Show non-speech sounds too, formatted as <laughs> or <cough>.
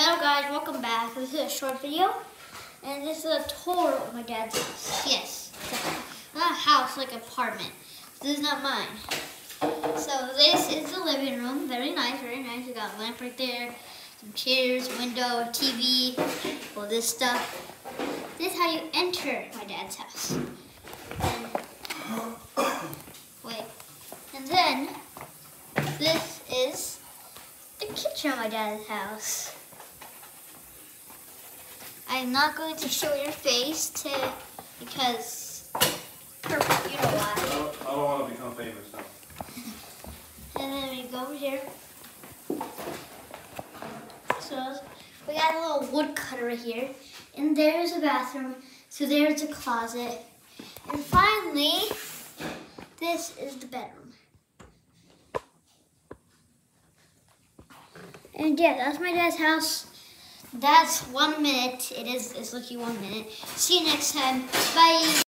Hello guys, welcome back. This is a short video, and this is a tour of my dad's house. Yes, not a house, like apartment. This is not mine. So this is the living room. Very nice, very nice. We got a lamp right there, some chairs, window, TV, all this stuff. This is how you enter my dad's house. And, <coughs> wait, and then this is the kitchen of my dad's house. I'm not going to show your face to because perfect, you know I why. don't, I don't want to become famous now. <laughs> And then we go over here. So we got a little wood cutter right here. And there's a bathroom. So there's a closet. And finally, this is the bedroom. And yeah, that's my dad's house. That's one minute. It is it's looking one minute. See you next time. Bye.